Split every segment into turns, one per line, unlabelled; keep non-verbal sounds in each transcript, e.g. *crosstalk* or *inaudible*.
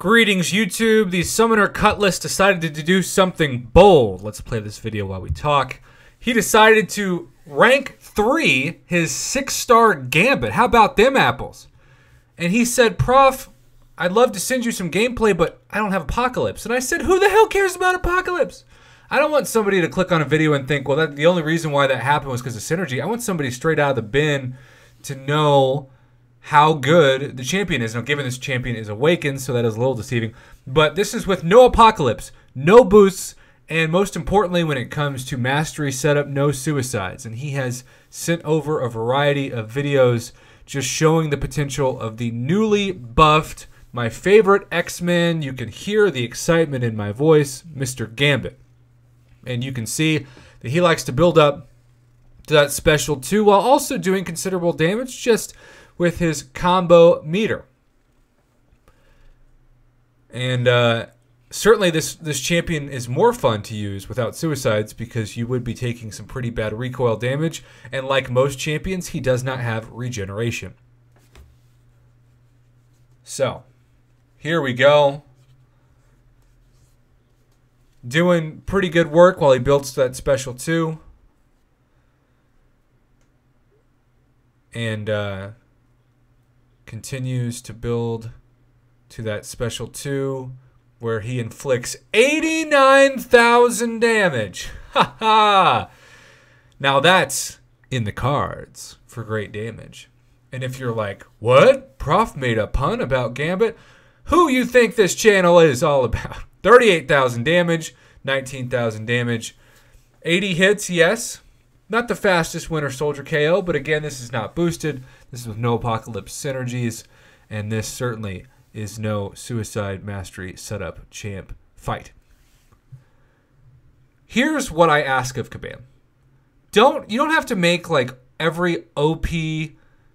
Greetings, YouTube. The Summoner Cutless decided to do something bold. Let's play this video while we talk. He decided to rank three his six star Gambit. How about them apples? And he said, Prof, I'd love to send you some gameplay, but I don't have Apocalypse. And I said, Who the hell cares about Apocalypse? I don't want somebody to click on a video and think, well, that the only reason why that happened was because of synergy. I want somebody straight out of the bin to know how good the champion is. Now, given this champion is awakened, so that is a little deceiving. But this is with no apocalypse, no boosts, and most importantly, when it comes to mastery setup, no suicides. And he has sent over a variety of videos just showing the potential of the newly buffed, my favorite X Men. You can hear the excitement in my voice, Mr. Gambit. And you can see that he likes to build up to that special two, while also doing considerable damage just with his combo meter. And uh, certainly this this champion is more fun to use without suicides because you would be taking some pretty bad recoil damage and like most champions he does not have regeneration. So, here we go. Doing pretty good work while he builds that special 2. And uh, continues to build to that special 2 where he inflicts 89,000 damage. *laughs* Ha ha! Now that's in the cards for great damage. And if you're like, what? Prof made a pun about Gambit? Who you think this channel is all about? *laughs* 38,000 damage, 19,000 damage, 80 hits, yes. Not the fastest Winter Soldier KO, but again, this is not boosted. This is with no Apocalypse synergies, and this certainly is no Suicide Mastery setup champ fight. Here's what I ask of Kabam. Don't you don't have to make like every OP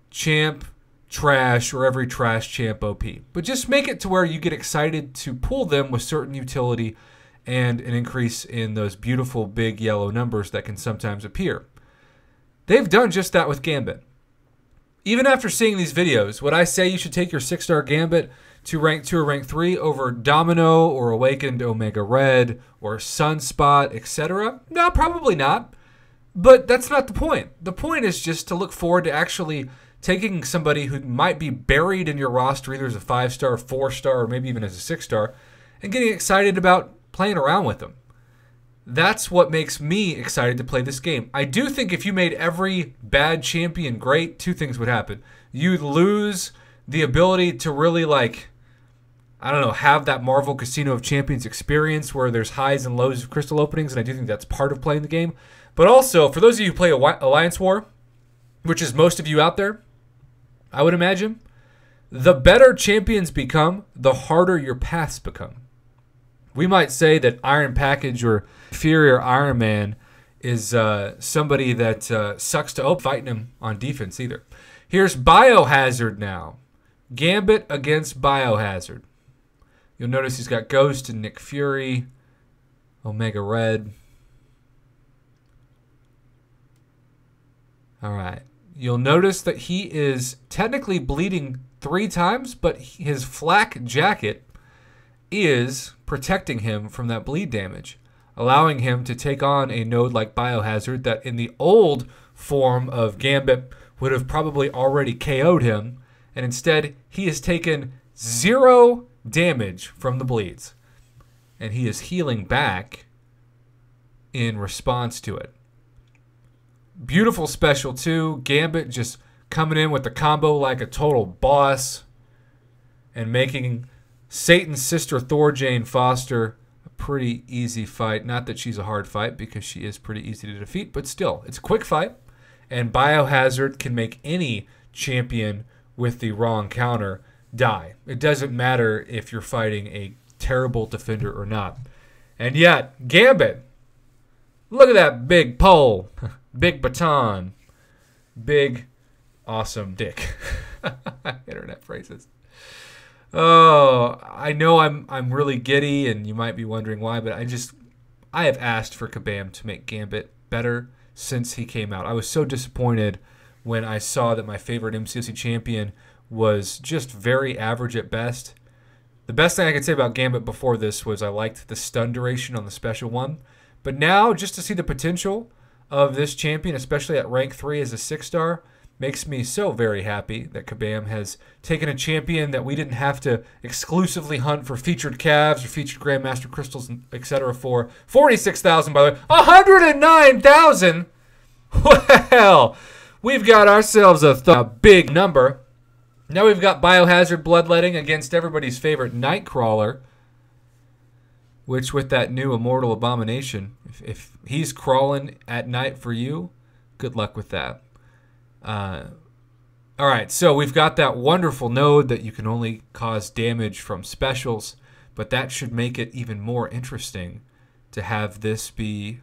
champ trash or every trash champ OP, but just make it to where you get excited to pull them with certain utility and an increase in those beautiful big yellow numbers that can sometimes appear. They've done just that with Gambit even after seeing these videos, would I say you should take your six star Gambit to rank two or rank three over Domino or Awakened Omega Red or Sunspot, etc.? No, probably not. But that's not the point. The point is just to look forward to actually taking somebody who might be buried in your roster, either as a five star, four star, or maybe even as a six star, and getting excited about playing around with them that's what makes me excited to play this game. I do think if you made every bad champion great, two things would happen. You'd lose the ability to really like I don't know, have that Marvel Casino of Champions experience where there's highs and lows of crystal openings, and I do think that's part of playing the game. But also, for those of you who play Alliance War, which is most of you out there, I would imagine, the better champions become, the harder your paths become. We might say that Iron Patriot or inferior Iron Man is uh, somebody that uh, sucks to open fighting him on defense either. Here's Biohazard now. Gambit against Biohazard. You'll notice he's got Ghost and Nick Fury, Omega Red. All right. You'll notice that he is technically bleeding three times, but his flak jacket is protecting him from that bleed damage, allowing him to take on a node like Biohazard that in the old form of Gambit would have probably already KO'd him, and instead he has taken zero damage from the bleeds. And he is healing back in response to it. Beautiful special two. Gambit just coming in with the combo like a total boss and making Satan's sister Thor Jane Foster, a pretty easy fight. Not that she's a hard fight because she is pretty easy to defeat, but still, it's a quick fight. And Biohazard can make any champion with the wrong counter die. It doesn't matter if you're fighting a terrible defender or not. And yet, Gambit, look at that big pole, *laughs* big baton, big awesome dick. *laughs* Internet phrases. Oh, I know I'm I'm really giddy, and you might be wondering why, but I just I have asked for Kabam to make Gambit better since he came out. I was so disappointed when I saw that my favorite MCOC champion was just very average at best. The best thing I could say about Gambit before this was I liked the stun duration on the special one. But now, just to see the potential of this champion, especially at rank 3 as a 6 star, makes me so very happy that Kabam has taken a champion that we didn't have to exclusively hunt for featured calves or featured Grandmaster crystals, etc. for 46,000 by the way. 109,000? Well, we've got ourselves a, th- a big number. Now we've got Biohazard Bloodletting against everybody's favorite Nightcrawler, which with that new Immortal Abomination, if, if he's crawling at night for you, good luck with that. Uh, all right, so we've got that wonderful node that you can only cause damage from specials, but that should make it even more interesting to have this be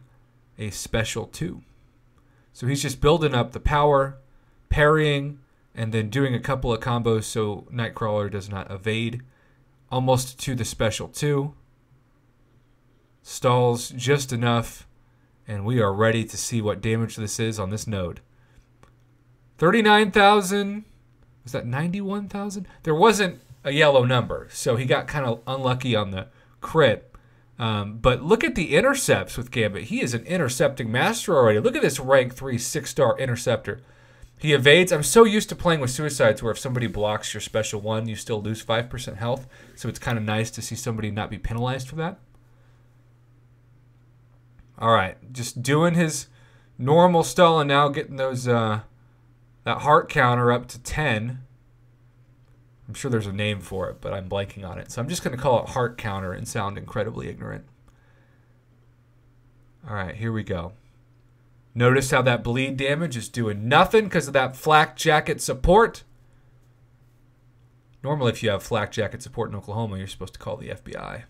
a special two. So he's just building up the power, parrying, and then doing a couple of combos so Nightcrawler does not evade. Almost to the special two. Stalls just enough, and we are ready to see what damage this is on this node. 39,000. Was that 91,000? There wasn't a yellow number, so he got kind of unlucky on the crit. Um, but look at the intercepts with Gambit. He is an intercepting master already. Look at this rank 3 6 star interceptor. He evades. I'm so used to playing with suicides where if somebody blocks your special one, you still lose 5% health. So it's kind of nice to see somebody not be penalized for that. All right, just doing his normal stall and now getting those uh, that heart counter up to 10. I'm sure there's a name for it, but I'm blanking on it. So I'm just going to call it heart counter and sound incredibly ignorant. All right, here we go. Notice how that bleed damage is doing nothing because of that flak jacket support. Normally, if you have flak jacket support in Oklahoma, you're supposed to call the FBI.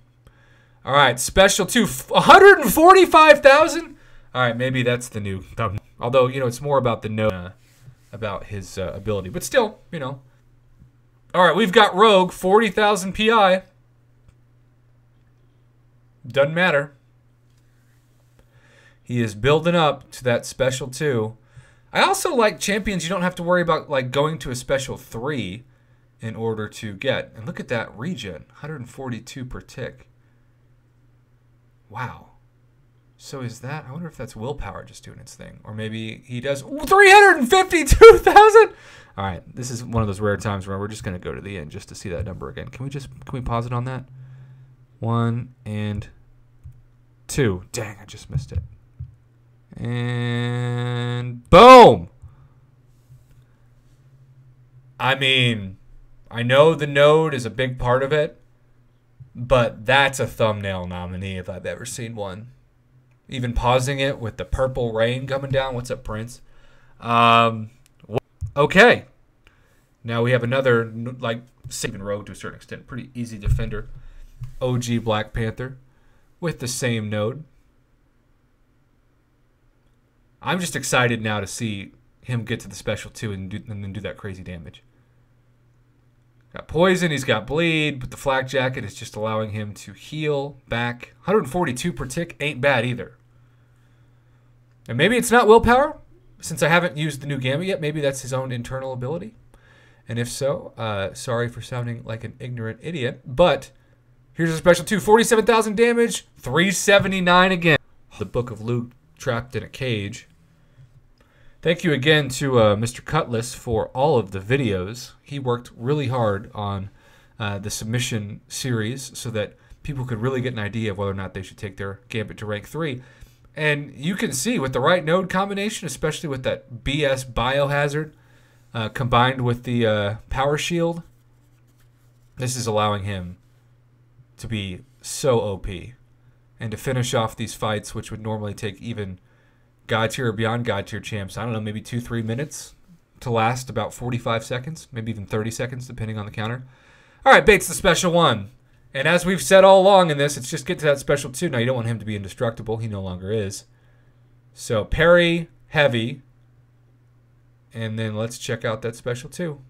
All right, special two, 145,000. All right, maybe that's the new. Although, you know, it's more about the note, uh, about his uh, ability. But still, you know. All right, we've got Rogue, 40,000 PI. Doesn't matter. He is building up to that special two. I also like champions you don't have to worry about like going to a special three in order to get. And look at that regen, 142 per tick. Wow. So is that? I wonder if that's willpower just doing its thing, or maybe he does 352,000. All right, this is one of those rare times where we're just gonna go to the end just to see that number again. Can we just can we pause it on that? One and two. Dang, I just missed it. And boom. I mean, I know the node is a big part of it, but that's a thumbnail nominee if I've ever seen one. Even pausing it with the purple rain coming down. What's up, Prince? Um, okay. Now we have another, like, saving rogue to a certain extent. Pretty easy defender. OG Black Panther with the same node. I'm just excited now to see him get to the special two and, do, and then do that crazy damage. Got poison, he's got bleed, but the flak jacket is just allowing him to heal back. 142 per tick ain't bad either. And maybe it's not willpower, since I haven't used the new Gambit yet. Maybe that's his own internal ability. And if so, uh, sorry for sounding like an ignorant idiot. But here's a special two 47,000 damage, 379 again. The Book of Luke trapped in a cage. Thank you again to uh, Mr. Cutless for all of the videos. He worked really hard on uh, the submission series so that people could really get an idea of whether or not they should take their Gambit to rank 3. And you can see with the right node combination, especially with that BS biohazard uh, combined with the uh, power shield, this is allowing him to be so OP and to finish off these fights, which would normally take even God tier or beyond God tier champs, I don't know, maybe two, three minutes to last about 45 seconds, maybe even 30 seconds, depending on the counter. All right, Baits the special one. And as we've said all along in this, it's just get to that special two. Now, you don't want him to be indestructible. He no longer is. So, parry, heavy. And then let's check out that special two.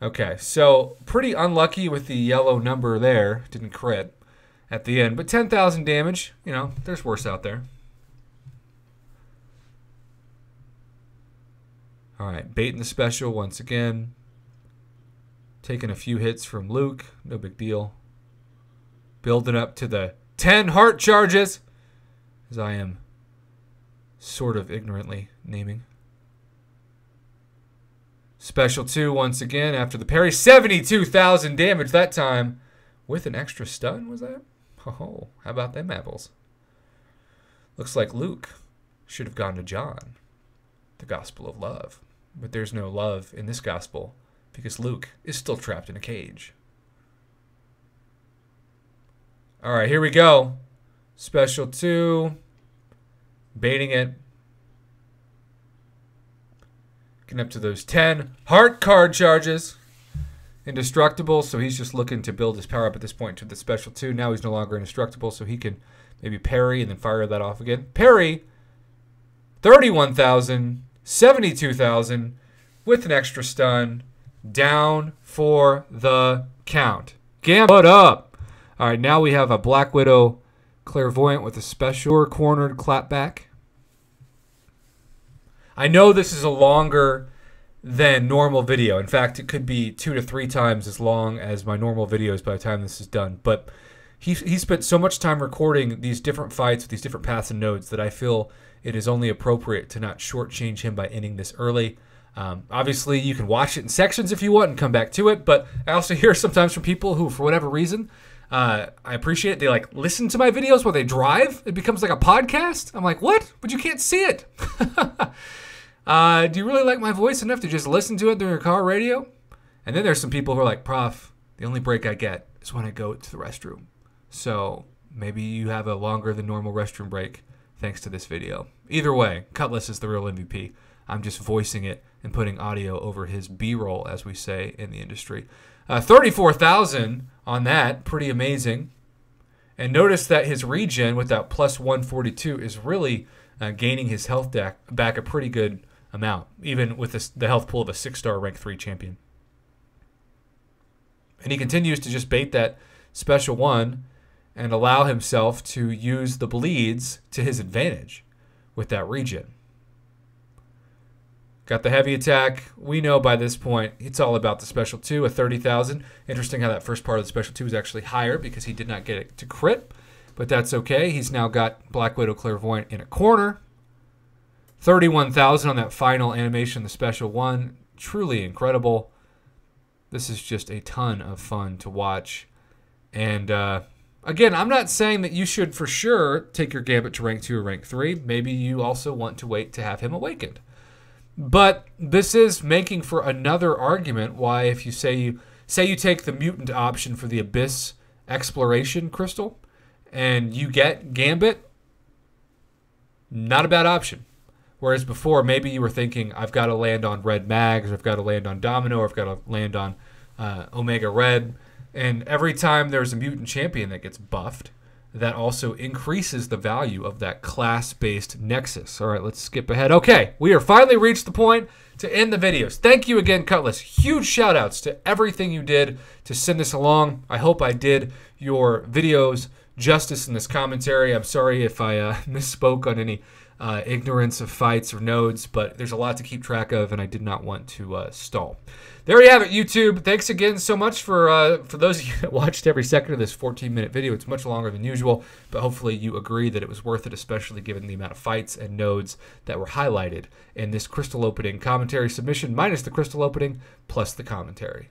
Okay, so pretty unlucky with the yellow number there. Didn't crit at the end. But 10,000 damage, you know, there's worse out there. All right, baiting the special once again. Taking a few hits from Luke, no big deal. Building up to the 10 heart charges, as I am sort of ignorantly naming. Special 2 once again after the parry. 72,000 damage that time with an extra stun, was that? Oh, how about them apples? Looks like Luke should have gone to John, the gospel of love. But there's no love in this gospel because Luke is still trapped in a cage. All right, here we go. Special 2. Baiting it. Getting up to those 10 heart card charges. Indestructible, so he's just looking to build his power up at this point to the special 2. Now he's no longer indestructible, so he can maybe parry and then fire that off again. Parry, 31,000, 72,000 with an extra stun. Down for the count. Gam, what up? All right, now we have a Black Widow Clairvoyant with a special cornered clapback. I know this is a longer than normal video. In fact, it could be two to three times as long as my normal videos by the time this is done. But he, he spent so much time recording these different fights with these different paths and nodes that I feel it is only appropriate to not shortchange him by ending this early. Um, obviously, you can watch it in sections if you want and come back to it. But I also *laughs* hear sometimes from people who, for whatever reason, uh, I appreciate it. They like listen to my videos while they drive. It becomes like a podcast. I'm like, what? But you can't see it. *laughs* uh, do you really like my voice enough to just listen to it through your car radio? And then there's some people who are like, Prof, the only break I get is when I go to the restroom. So maybe you have a longer than normal restroom break thanks to this video. Either way, Cutless is the real MVP. I'm just voicing it and putting audio over his B-roll, as we say in the industry. Uh, 34,000 on that, pretty amazing. And notice that his regen with that plus 142 is really uh, gaining his health deck back a pretty good amount, even with this, the health pool of a six-star rank three champion. And he continues to just bait that special one and allow himself to use the bleeds to his advantage with that regen. Got the heavy attack. We know by this point it's all about the special two, a 30,000. Interesting how that first part of the special two is actually higher because he did not get it to crit, but that's okay. He's now got Black Widow Clairvoyant in a corner. 31,000 on that final animation, the special one. Truly incredible. This is just a ton of fun to watch. And uh, again, I'm not saying that you should for sure take your Gambit to rank 2 or rank 3. Maybe you also want to wait to have him awakened. But this is making for another argument why if you say you say you take the mutant option for the abyss exploration crystal and you get gambit not a bad option. Whereas before, maybe you were thinking, I've got to land on red mags, or I've got to land on domino, or I've got to land on uh, omega red. And every time there's a mutant champion that gets buffed, that also increases the value of that class based nexus. All right, let's skip ahead. Okay, we are finally reached the point to end the videos. Thank you again, Cutless. Huge shout outs to everything you did to send this along. I hope I did your videos justice in this commentary. I'm sorry if I uh, *laughs* misspoke on any uh, ignorance of fights or nodes, but there's a lot to keep track of, and I did not want to uh, stall there you have it, YouTube. Thanks again so much for uh, for those of you *laughs* that watched every second of this 14 minute video. It's much longer than usual, but hopefully you agree that it was worth it, especially given the amount of fights and nodes that were highlighted in this crystal opening commentary submission, minus the crystal opening plus the commentary.